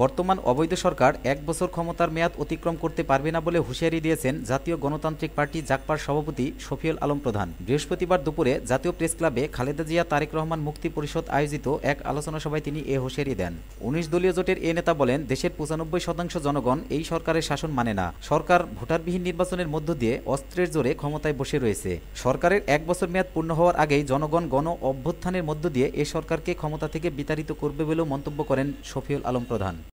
বর্তমান অবৈধ সরকার এক বছর ক্ষমতার মেয়াদ অতিক্রম করতে পারবে না বলে হুঁশিয়ারি দিয়েছেন জাতীয় গণতান্ত্রিক পার্টি জাকপার সভাপতি শফিউল আলম প্রধান। বৃহস্পতিবার দুপুরে জাতীয় প্রেস ক্লাবে খালেদা জিয়া, তারেক রহমান মুক্তি পরিষদ আয়োজিত এক আলোচনা সভায় তিনি এ হুঁশিয়ারি দেন। উনিশ দলীয় জোটের এ নেতা বলেন, দেশের পঁচানব্বই শতাংশ জনগণ এই সরকারের শাসন মানে না। সরকার ভোটারবিহীন নির্বাচনের মধ্য দিয়ে অস্ত্রের জোরে ক্ষমতায় বসে রয়েছে। সরকারের এক বছর মেয়াদ পূর্ণ হওয়ার আগেই জনগণ গণ অভ্যুত্থানের মধ্য দিয়ে এ সরকারকে ক্ষমতা থেকে বিতাড়িত করবে বলেও মন্তব্য করেন শফিউল আলম প্রধান।